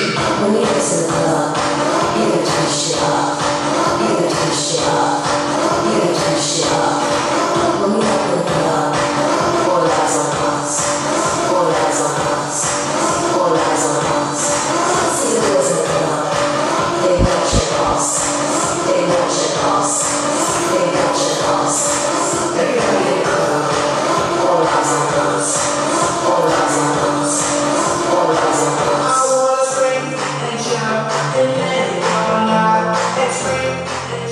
I believe it's in love. Yeah.